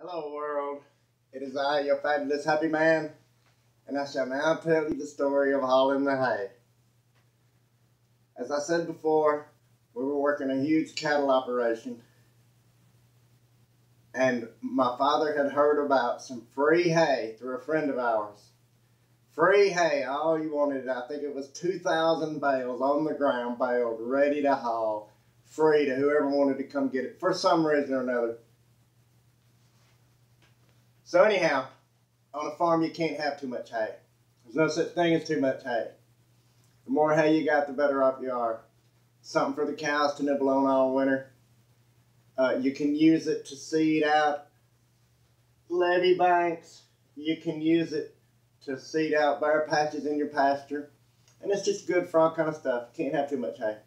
Hello, world. It is I, your fabulous happy man, and I shall now tell you the story of hauling the hay. As I said before, we were working a huge cattle operation, and my father had heard about some free hay through a friend of ours. Free hay, all you wanted, I think it was 2,000 bales on the ground, baled, ready to haul, free to whoever wanted to come get it for some reason or another. So anyhow, on a farm you can't have too much hay. There's no such thing as too much hay. The more hay you got, the better off you are. Something for the cows to nibble on all winter. Uh, you can use it to seed out levee banks. You can use it to seed out bare patches in your pasture. And it's just good for all kind of stuff. Can't have too much hay.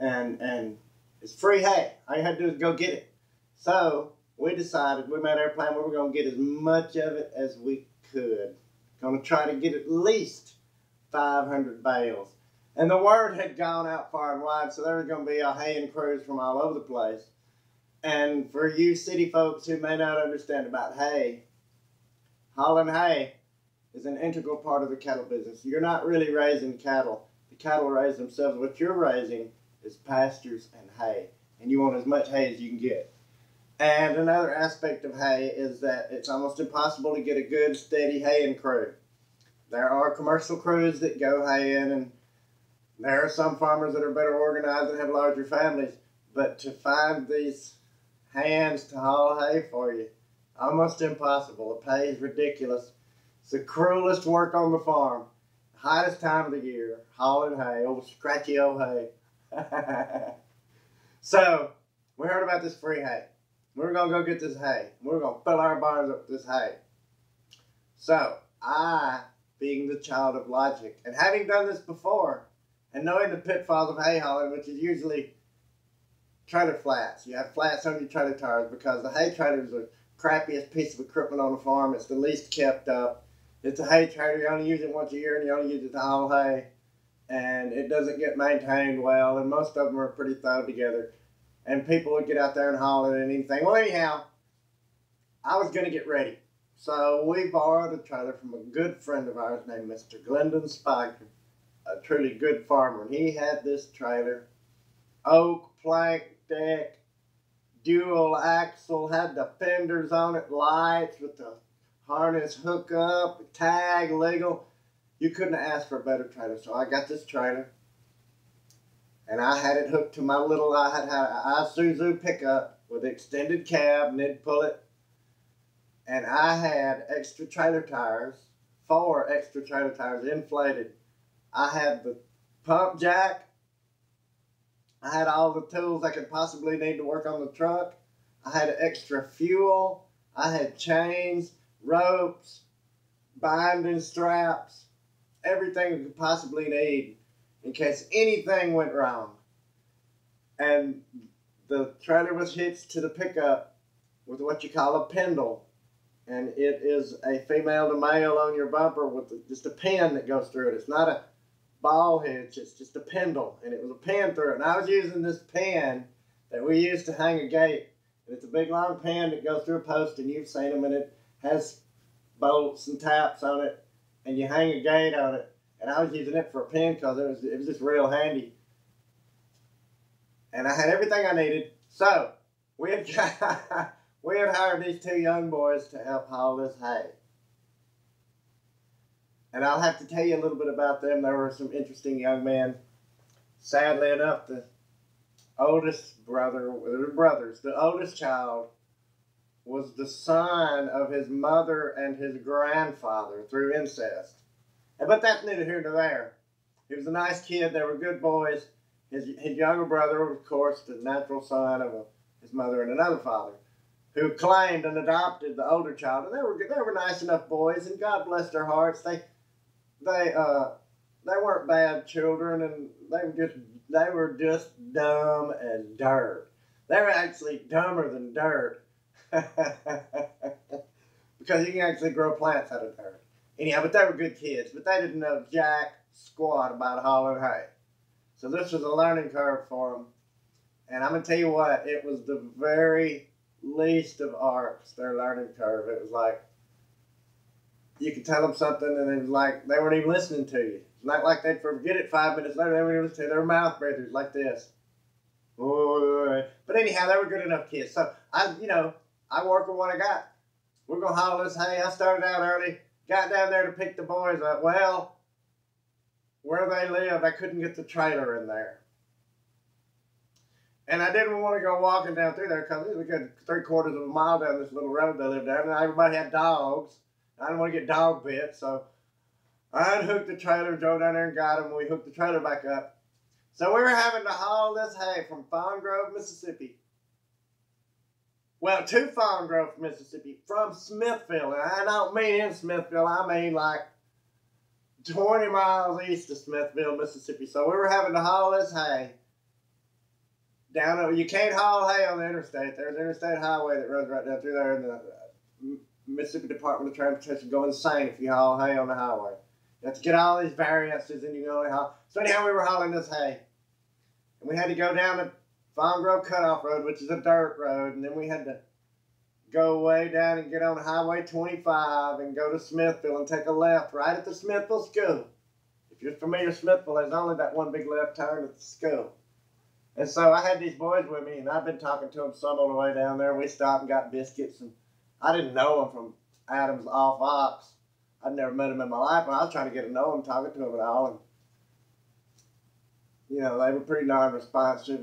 And and it's free hay. All you have to do is go get it. So we decided, we made our plan, we were going to get as much of it as we could. Going to try to get at least 500 bales. And the word had gone out far and wide, so there was going to be a haying crews from all over the place. And for you city folks who may not understand about hay, hauling hay is an integral part of the cattle business. You're not really raising cattle. The cattle raise themselves. What you're raising is pastures and hay. And you want as much hay as you can get. And another aspect of hay is that it's almost impossible to get a good, steady haying crew. There are commercial crews that go haying, and there are some farmers that are better organized and have larger families. But to find these hands to haul hay for you, almost impossible. The pay is ridiculous. It's the cruelest work on the farm. The hottest time of the year, hauling hay, old scratchy old hay. so, we heard about this free hay. We're gonna go get this hay. We're gonna fill our barns up with this hay. So I, being the child of logic, and having done this before, and knowing the pitfalls of hay hauling, which is usually trailer flats. You have flats on your trailer tires because the hay trailer is the crappiest piece of equipment on the farm. It's the least kept up. It's a hay trailer. You only use it once a year, and you only use it to haul hay, and it doesn't get maintained well. And most of them are pretty thrown together and people would get out there and holler and anything. Well, anyhow, I was going to get ready. So we borrowed a trailer from a good friend of ours named Mr. Glendon Spiker, a truly good farmer. And he had this trailer, oak plank deck, dual axle, had the fenders on it, lights with the harness hook up, tag, legal. You couldn't ask for a better trailer. So I got this trailer and I had it hooked to my little I had, had an Isuzu pickup with extended cab, mid pullet, and I had extra trailer tires, four extra trailer tires inflated. I had the pump jack. I had all the tools I could possibly need to work on the truck. I had extra fuel. I had chains, ropes, binding straps, everything you could possibly need in case anything went wrong. And the trailer was hitched to the pickup with what you call a pintle. And it is a female to male on your bumper with just a pin that goes through it. It's not a ball hitch, it's just a pintle. And it was a pin through it. And I was using this pin that we used to hang a gate. And it's a big long pin that goes through a post, and you've seen them, and it has bolts and taps on it, and you hang a gate on it and I was using it for a pen because it was it was just real handy. And I had everything I needed. So we had we had hired these two young boys to help haul this hay. And I'll have to tell you a little bit about them. There were some interesting young men. Sadly enough, the oldest brother, the brothers, the oldest child, was the son of his mother and his grandfather through incest. But that's neither here nor there. He was a nice kid. They were good boys. His, his younger brother, of course, the natural son of a, his mother and another father, who claimed and adopted the older child. And they were they were nice enough boys, and God bless their hearts. They they uh they weren't bad children, and they were just they were just dumb as dirt. They were actually dumber than dirt, because you can actually grow plants out of dirt. Anyhow, but they were good kids, but they didn't know jack squat about hauling hay. So this was a learning curve for them. And I'm going to tell you what, it was the very least of arcs, their learning curve. It was like you could tell them something and it was like they weren't even listening to you. It's not like they'd forget it five minutes later. They even listening to their mouth breathers like this. But anyhow, they were good enough kids. So I, you know, I work with what I got. We're gonna haul this hay. I started out early, got down there to pick the boys up. Well, where they lived, I couldn't get the trailer in there. And I didn't want to go walking down through there because it was a good three quarters of a mile down this little road they lived down, and everybody had dogs. I didn't want to get dog bit, so I unhooked the trailer, drove down there and got him. We hooked the trailer back up. So we were having to haul this hay from Fawn Grove, Mississippi. Well, to Fawn Grove, Mississippi, from Smithville. And I don't mean in Smithville, I mean like 20 miles east of Smithville, Mississippi. So we were having to haul this hay down. You can't haul hay on the interstate. There's an interstate highway that runs right down through there, and the uh, Mississippi Department of Transportation go insane if you haul hay on the highway. You have to get all these variances, and you can only haul. So anyhow, we were hauling this hay, and we had to go down the Fawn Grove Cutoff Road, which is a dirt road, and then we had to go way down and get on Highway 25 and go to Smithville and take a left right at the Smithville School. If you're familiar with Smithville, there's only that one big left turn at the school. And so I had these boys with me, and I've been talking to them some on the way down there. We stopped and got biscuits, and I didn't know them from Adams off Ox. I'd never met them in my life, but I was trying to get to know them, talking to them and all. And, you know, they were pretty non-responsive.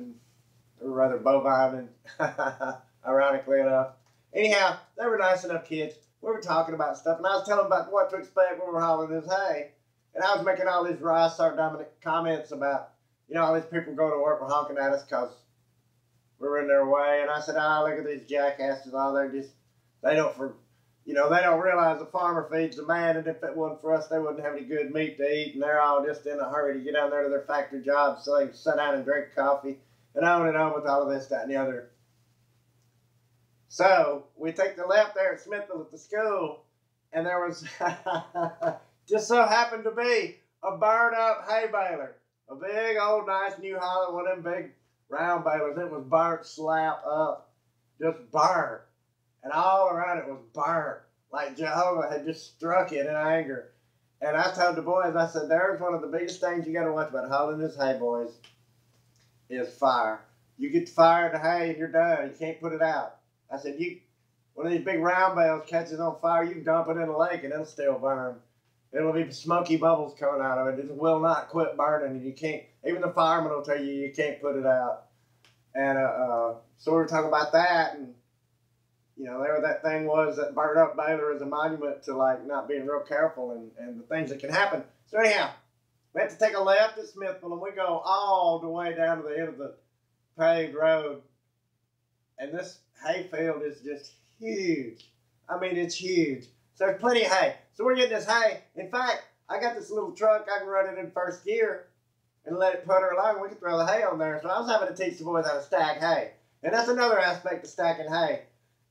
They were rather bovine, and ironically enough. Anyhow, they were nice enough kids. We were talking about stuff, and I was telling them about what to expect when we were hauling this hay. And I was making all these wry, sardonic comments about you know, all these people go to work were honking at us because we were in their way. And I said, ah, oh, look at these jackasses. All they're just, they don't, for, you know, they don't realize the farmer feeds the man. And if it wasn't for us, they wouldn't have any good meat to eat. And they're all just in a hurry to get down there to their factory jobs so they can sit down and drink coffee. And on and on with all of this, that, and the other. So we take the left there at Smithville at the school, and there was just so happened to be a burned up hay baler a big old nice New Holland, one of them big round balers. It was burnt slap up, just burnt. And all around it was burnt, like Jehovah had just struck it in anger. And I told the boys, I said, there's one of the biggest things you got to watch about hauling this hay, boys, is fire. You get the fire in the hay and you're done. You can't put it out. I said, you, one of these big round bales catches on fire, you dump it in a lake and it'll still burn. It'll be smoky bubbles coming out of it. It will not quit burning, and you can't. Even the fireman will tell you you can't put it out. And uh, uh, so we were talking about that, and you know, there that thing was that burned up baler is a monument to like not being real careful and, and the things that can happen. So anyhow, we have to take a left at Smithville, and we go all the way down to the end of the paved road, and this hayfield is just huge. I mean, it's huge. So there's plenty of hay. So we're getting this hay. In fact, I got this little truck. I can run it in first gear and let it putter along. We can throw the hay on there. So I was having to teach the boys how to stack hay. And that's another aspect of stacking hay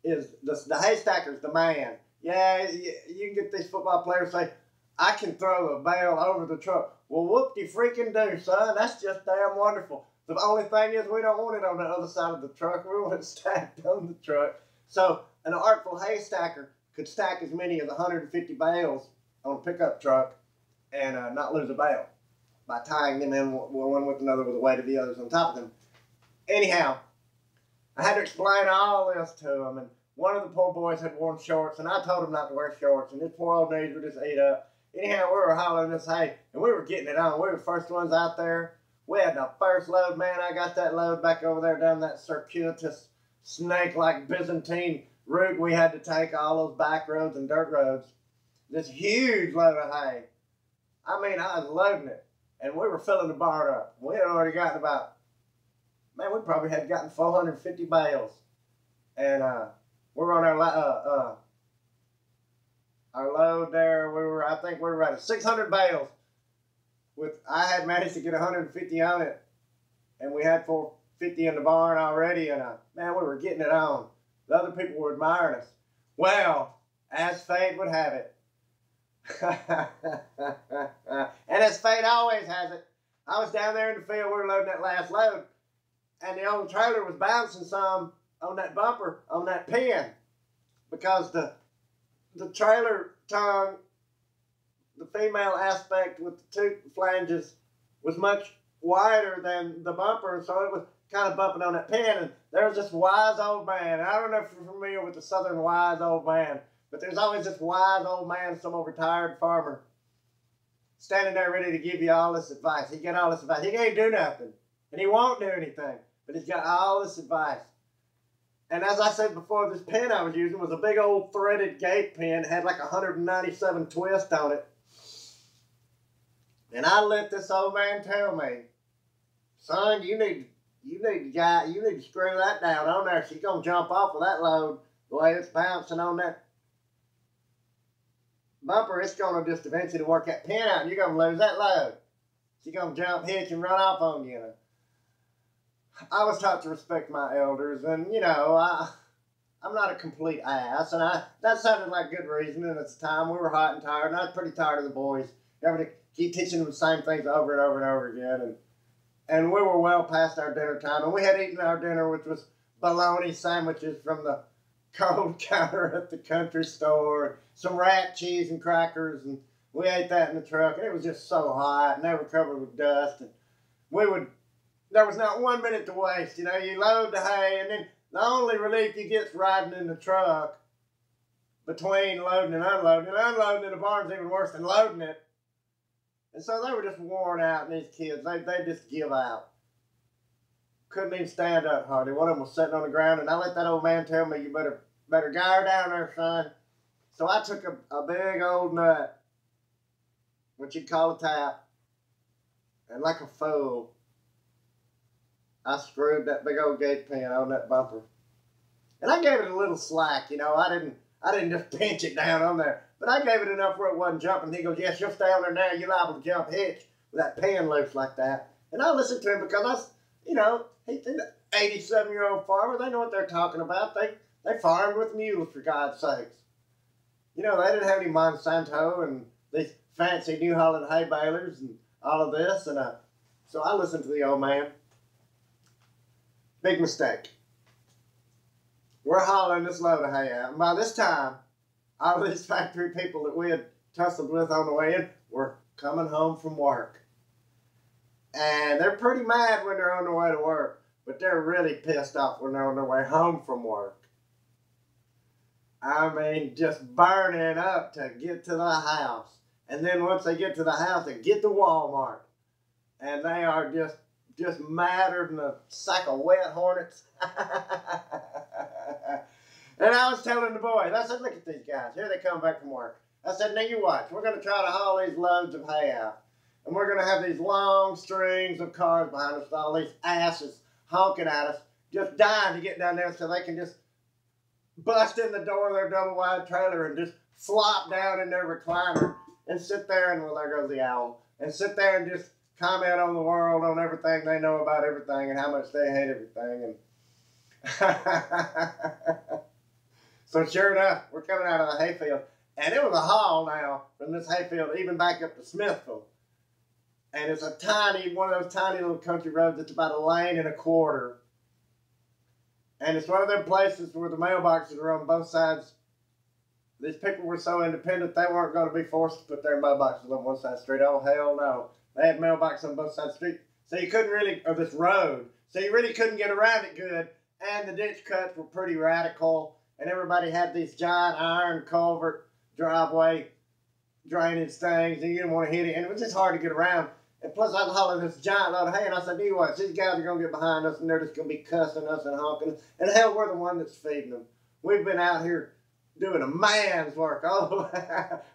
is the, the hay stacker's the man. Yeah, you, you can get these football players say, I can throw a bale over the truck. Well, whoop de freaking do, son. That's just damn wonderful. The only thing is we don't want it on the other side of the truck. We want it stacked on the truck. So an artful hay stacker could stack as many as 150 bales on a pickup truck and uh, not lose a bale by tying them in one with another with the weight of the others on top of them. Anyhow, I had to explain all this to him, and one of the poor boys had worn shorts, and I told him not to wear shorts, and his poor old knees were just ate up. Anyhow, we were hauling this hay, and we were getting it on. We were the first ones out there. We had the first load, man. I got that load back over there down that circuitous snake-like Byzantine route we had to take all those back roads and dirt roads. This huge load of hay. I mean, I was loading it, and we were filling the barn up. We had already gotten about, man, we probably had gotten 450 bales, and uh, we were on our uh, uh, our load there. We were, I think, we were at 600 bales. With I had managed to get 150 on it, and we had 450 in the barn already, and uh, man, we were getting it on. The other people were admiring us. Well, as fate would have it, and as fate always has it, I was down there in the field, we were loading that last load, and the old trailer was bouncing some, on that bumper on that pin because the the trailer tongue, the female aspect with the two flanges was much wider than the bumper, so it was kind of bumping on that pin. And there was this wise old man. I don't know if you're familiar with the Southern wise old man, but there's always this wise old man, some old retired farmer, standing there ready to give you all this advice. He got all this advice. He can't do nothing, and he won't do anything, but he's got all this advice. And as I said before, this pen I was using was a big old threaded gate. It had like 197 twist on it. And I let this old man tell me, son, you need you need to you need to screw that down on there. She's gonna jump off of that load the way it's bouncing on that bumper. It's gonna just eventually work that pin out, and you're gonna lose that load. She's gonna jump, hitch, and run off on you. I was taught to respect my elders, and you know, I I'm not a complete ass, and I that sounded like good reasoning at the time. We were hot and tired, and I was pretty tired of the boys having to keep teaching them the same things over and over and over again, and and we were well past our dinner time, and we had eaten our dinner, which was bologna sandwiches from the cold counter at the country store, some rat cheese and crackers, and we ate that in the truck, and it was just so hot, and they were covered with dust, and we would there was not one minute to waste. You know, you load the hay, and then the only relief you get is riding in the truck between loading and unloading. And unloading in the barn's even worse than loading it. And so they were just worn out, and these kids, they, they just give out. Couldn't even stand up hardly. One of them was sitting on the ground, and I let that old man tell me, you better better guy her down there, son. So I took a, a big old nut, what you'd call a tap, and like a fool, I screwed that big old gate pin on that bumper. And I gave it a little slack, you know. I didn't I didn't just pinch it down on there. But I gave it enough where it wasn't jumping. He goes, Yes, you'll stay on there now. You're liable to jump hitch with that pin loose like that. And I listened to him because I you know, he's an 87 year old farmer. They know what they're talking about. They they farmed with mules, for God's sakes. You know, they didn't have any Monsanto and these fancy New Holland hay balers and all of this. And uh, so I listened to the old man. Big mistake. We're hauling this load of hay out. And by this time, all these factory people that we had tussled with on the way in were coming home from work. And they're pretty mad when they're on their way to work, but they're really pissed off when they're on their way home from work. I mean, just burning up to get to the house. And then once they get to the house, they get to Walmart. And they are just just madder than a sack of wet hornets. and I was telling the boys, I said, look at these guys. Here they come back from work. I said, now you watch. We're going to try to haul these loads of hay out. And we're going to have these long strings of cars behind us, all these asses honking at us, just dying to get down there so they can just bust in the door of their double wide trailer and just flop down in their recliner and sit there and, well, there goes the owl, and sit there and just comment on the world, on everything they know about everything, and how much they hate everything. And so, sure enough, we're coming out of the hayfield, and it was a haul now from this hayfield even back up to Smithville. And it's a tiny, one of those tiny little country roads that's about a lane and a quarter. And it's one of them places where the mailboxes are on both sides. These people were so independent they weren't going to be forced to put their mailboxes on one side of the street. Oh, hell no. They had mailboxes on both sides of the street. So you couldn't really, or this road, so you really couldn't get around it good. And the ditch cuts were pretty radical. And everybody had these giant iron culvert driveway drainage things, and you didn't want to hit it. And it was just hard to get around. And plus, I was hauling this giant load of hay, and I said, you what, these guys are going to get behind us, and they're just going to be cussing us and honking. us. And hell, we're the one that's feeding them. We've been out here doing a man's work, old,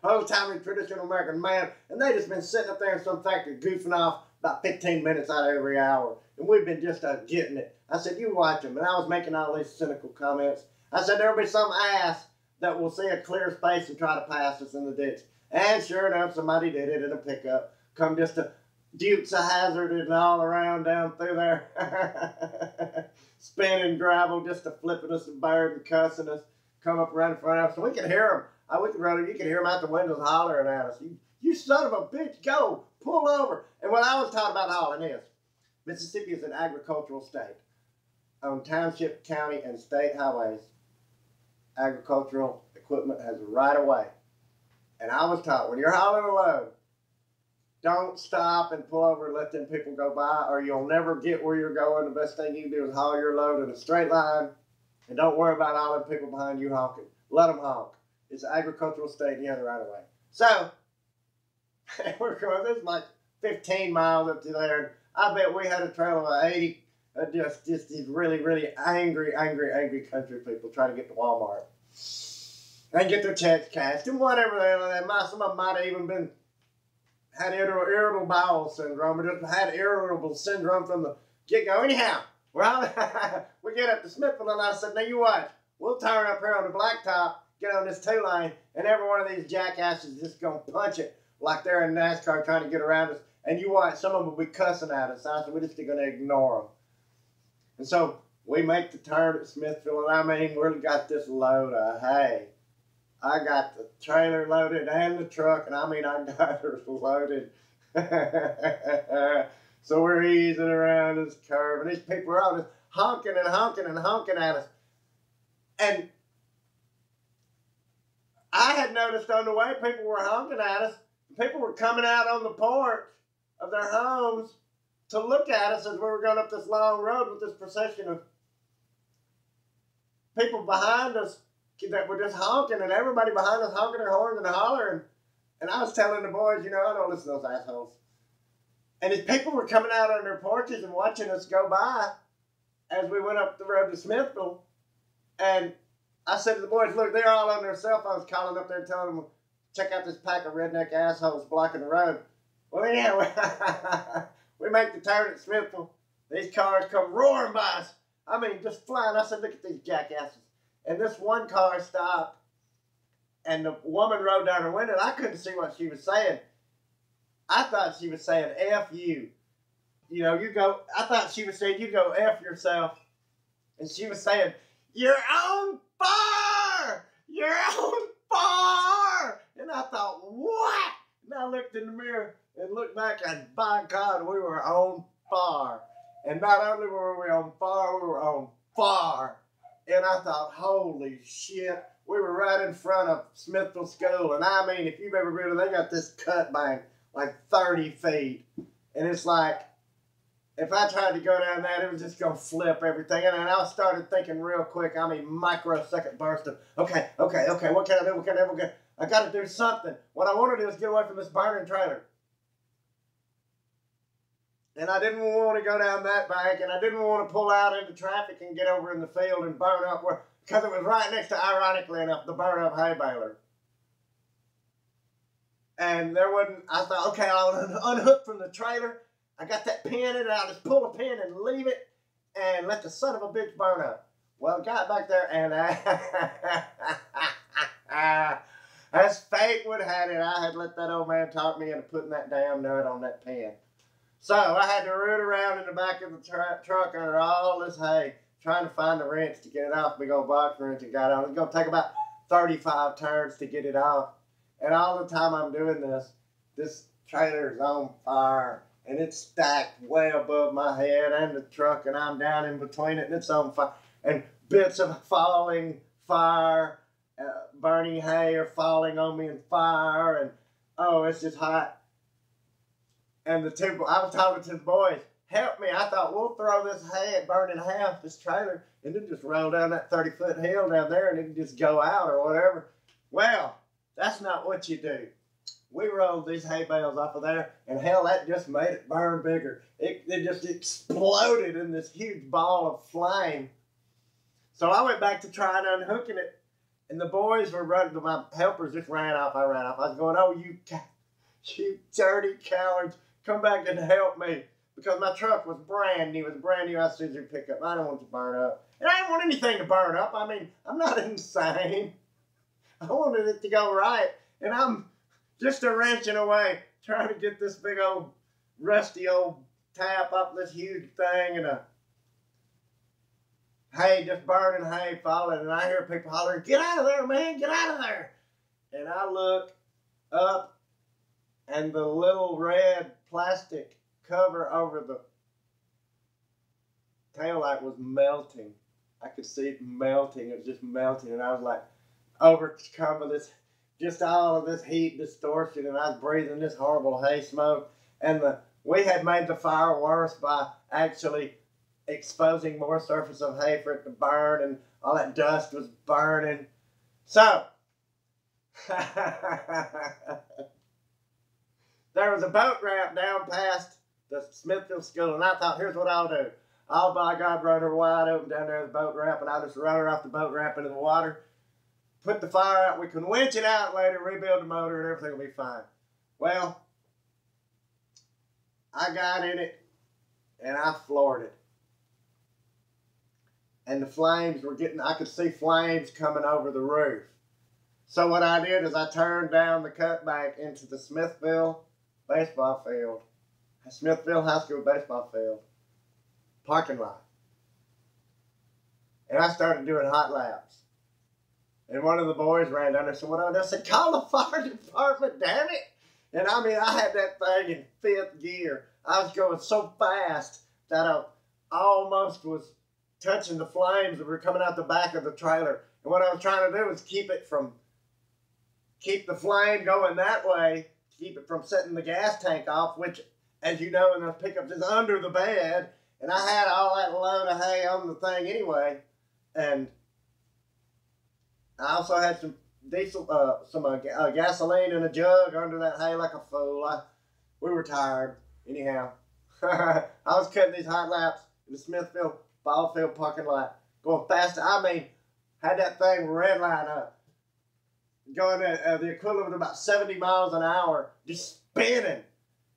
old timey traditional American man, and they just been sitting up there in some factory goofing off about 15 minutes out of every hour, and we've been just uh, getting it. I said, you watch them, and I was making all these cynical comments. I said, there'll be some ass that will see a clear space and try to pass us in the ditch. And sure enough, somebody did it in a pickup. Come just to Dukes of Hazzard and all around down through there. Spinning gravel just to flipping us and bird and cussing us come up right in front of us. So we could hear them. I went around you could hear them out the windows hollering at us. You, you son of a bitch, go, pull over. And what I was taught about hauling is Mississippi is an agricultural state. on township, county, and state highways, agricultural equipment has right of way. And I was taught when you're hauling a load, don't stop and pull over and let them people go by, or you'll never get where you're going. The best thing you can do is haul your load in a straight line, and don't worry about all the people behind you honking. Let them honk. It's an agricultural state, you have the right of way. So, we're going, this is like 15 miles up to there, I bet we had a trail of 80 uh, just just these really really angry angry angry country people trying to get to Walmart and get their checks cashed and whatever they, they might some of them might have even been had irritable, irritable bowel syndrome or just had irritable syndrome from the get go. Anyhow, we're we get up to Smithville and I said, now you watch, we'll turn up here on the blacktop, get on this two line, and every one of these jackasses just gonna punch it like they're in NASCAR trying to get around us. And you watch, some of them will be cussing at us. I said, we're just gonna ignore them. And so we make the turn at Smithville, and I mean, we got this load of hay. I got the trailer loaded and the truck, and I mean, I got her loaded. so we're easing around this curve, and these people are all just honking and honking and honking at us. And I had noticed on the way people were honking at us. People were coming out on the porch of their homes to look at us as we were going up this long road with this procession of people behind us that were just honking, and everybody behind us honking their horns and hollering. And I was telling the boys, you know, I don't listen to those assholes. And as people were coming out on their porches and watching us go by as we went up the road to Smithville, and I said to the boys, look, they're all on their cell phones calling up there telling them, check out this pack of redneck assholes blocking the road. Well, yeah, we make the turn at Smithville. These cars come roaring by us. I mean, just flying. I said, look at these jackasses. And this one car stopped, and the woman rode down her window, and I couldn't see what she was saying. I thought she was saying F you. You know, you go, I thought she was saying, you go F yourself. And she was saying, You're on fire! You're on fire! And I thought, What? And I looked in the mirror and looked back, and by God, we were on fire. And not only were we on fire, we were on fire. And I thought, holy shit, we were right in front of Smithville School. And I mean, if you've ever been there, they got this cut bank like 30 feet. And it's like, if I tried to go down that, it was just going to flip everything. And then I started thinking real quick, I mean, microsecond burst of, okay, okay, okay, what can I do? What can I do? What I got to do something. What I want to do is get away from this burning trailer. And I didn't want to go down that bank, and I didn't want to pull out into traffic and get over in the field and burn up where, because it was right next to, ironically enough, the burn up hay baler. And there wasn't, I thought, okay, I'll unhook from the trailer. I got that pin in it, I'll just pull the pin and leave it and let the son of a bitch burn up. Well, got back there and I, as fate would have it, I had let that old man talk me into putting that damn nut on that pin. So I had to root around in the back of the truck under all this hay, trying to find the wrench to get it off. Big old box wrench and got on. It's to take about 35 turns to get it off. And all the time I'm doing this, this trailer's on fire and it's stacked way above my head and the truck, and I'm down in between it and it's on fire. And bits of falling fire, uh, burning hay are falling on me in fire, and oh, it's just hot. And the two, I was talking to the boys, help me. I thought we'll throw this hay burn in half, this trailer, and then just roll down that 30 foot hill down there and it can just go out or whatever. Well, that's not what you do. We rolled these hay bales off of there, and hell, that just made it burn bigger. It, it just exploded in this huge ball of flame. So I went back to trying unhooking it, and the boys were running. My helpers just ran off. I ran off. I was going, "Oh, you, you dirty cowards! Come back and help me!" Because my truck was brand new. It was brand new. I said, "You. I don't want to burn up, and I didn't want anything to burn up. I mean, I'm not insane. I wanted it to go right, and I'm just a wrenching away, trying to get this big old rusty old tap up this huge thing and a hay just burning hay falling and I hear people hollering, Get out of there, man, get out of there. And I look up and the little red plastic cover over the tail light was melting. I could see it melting. It was just melting, and I was like overcome with this, just all of this heat distortion, and I was breathing this horrible hay smoke. And the we had made the fire worse by actually exposing more surface of hay for it to burn, and all that dust was burning. So. there was a boat ramp down past the Smithville School, and I thought, here's what I'll do. I'll, by God, run her wide open down there at the boat ramp, and I'll just run her off the boat ramp into the water, put the fire out. We can winch it out later, rebuild the motor, and everything will be fine. Well, I got in it, and I floored it. And the flames were getting, I could see flames coming over the roof. So what I did is I turned down the cutback into the Smithville baseball field, Smithville High School baseball field parking lot. And I started doing hot laps. And one of the boys ran down there and said, What I said, Call the fire department, damn it. And I mean, I had that thing in fifth gear. I was going so fast that I almost was touching the flames that were coming out the back of the trailer. And what I was trying to do was keep it from, keep the flame going that way, keep it from setting the gas tank off, which, as you know, in those pickups is under the bed. And I had all that load of hay on the thing anyway. And I also had some diesel, uh, some uh, uh, gasoline in a jug under that hay like a fool. I, we were tired. Anyhow, I was cutting these hot laps in the Smithville ball field parking lot, going fast. I mean, had that thing red line up, going at uh, the equivalent of about 70 miles an hour, just spinning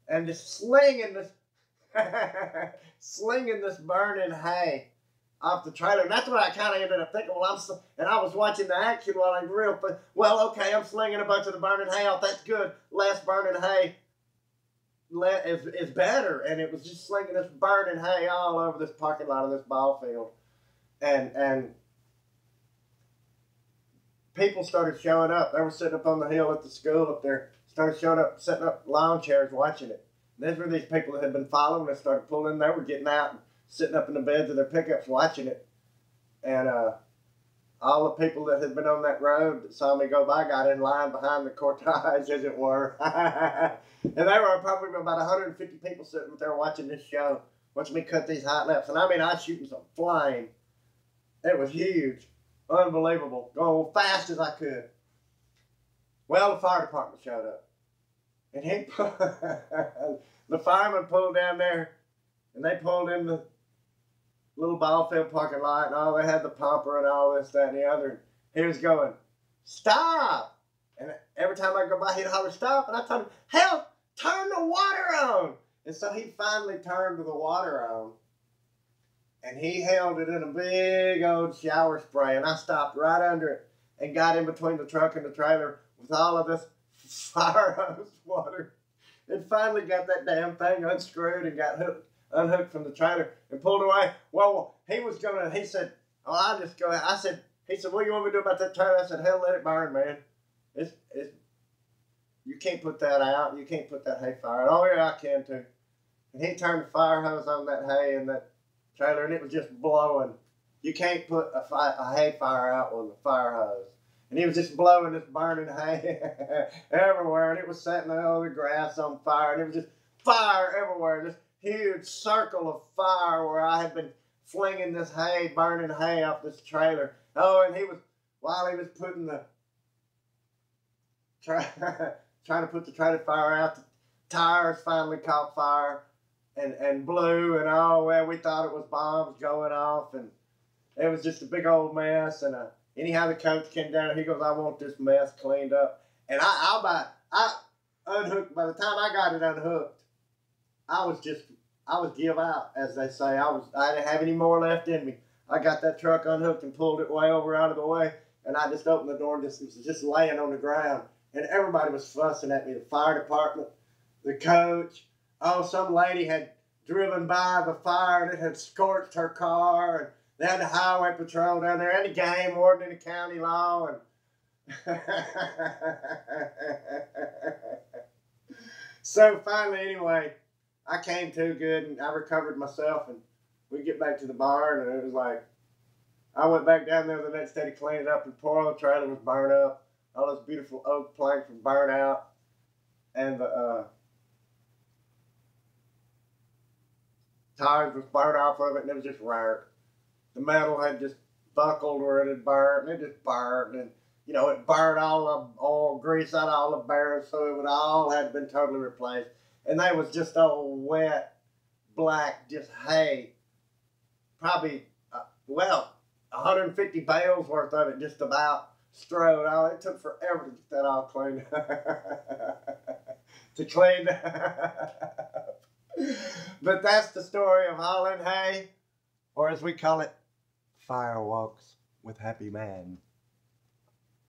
and just slinging this slinging this burning hay off the trailer. And that's what I kind of ended up thinking. Well, I'm and I was watching the action while I'm real. But well, okay, I'm slinging a bunch of the burning hay off. That's good. Less burning hay is, is better. And it was just slinging this burning hay all over this parking lot of this ball field, and and people started showing up. They were sitting up on the hill at the school up there. Started showing up, setting up lawn chairs, watching it. And These were these people that had been following us, started pulling. They were getting out sitting up in the beds of their pickups watching it. And uh, all the people that had been on that road that saw me go by got in line behind the cortege, as it were. and there were probably about 150 people sitting there watching this show, watching me cut these hot laps. And I mean, I was shooting some flame. It was huge, unbelievable, going as fast as I could. Well, the fire department showed up. And he the firemen pulled down there, and they pulled in the little ball field parking lot, and all they had the pumper and all this, that, and the other. And he was going, "Stop!" And every time I go by, he'd holler, "Stop!" And I told him, "Hell, turn the water on!" And so he finally turned the water on, and he held it in a big old shower spray, and I stopped right under it and got in between the truck and the trailer with all of this fire hose water. And finally got that damn thing unscrewed and got hooked, unhooked from the trailer and pulled away. Well, he was gonna. He said, "Oh, I'll just go." I said, "He said, what do you want me to do about that trailer?" I said, "Hell, let it burn, man. It's it's you can't put that out. You can't put that hay fire out." Oh yeah, I can too. And he turned the fire hose on that hay and that trailer, and it was just blowing. You can't put a, fi- a hay fire out with a fire hose and he was just blowing this burning hay everywhere, and it was setting all the grass on fire, and it was just fire everywhere, this huge circle of fire where I had been flinging this hay, burning hay off this trailer. Oh, and he was while he was putting the try, trying to put the trailer fire out, the tires finally caught fire and and blew, and oh well, we thought it was bombs going off, and it was just a big old mess, and a Anyhow, the coach came down. and He goes, "I want this mess cleaned up." And I, I'll buy. I unhooked. By the time I got it unhooked, I was just, I was give out, as they say. I was, I didn't have any more left in me. I got that truck unhooked and pulled it way over out of the way, and I just opened the door and just was just laying on the ground, and everybody was fussing at me. The fire department, the coach. Oh, some lady had driven by the fire and it had scorched her car, and they had the highway patrol down there and the game warden and the county law and so finally anyway I came to good and I recovered myself and we get back to the barn, and it was like, I went back down there the next day to clean it up, and poor old trailer was burned up. All those beautiful oak planks were burned out, and the uh, tires was burnt off of it, and it was just burnt. The metal had just buckled where it had burned and it just burned, and you know, it burned all the oil, grease out of all the barrels, so it would all had been totally replaced. And they was just all wet, black, just hay. Probably, uh, well, 150 bales worth of it just about strode all. It took forever to get that all cleaned up. to clean up. but that's the story of hauling hay, or as we call it, firewalks with Happy Man.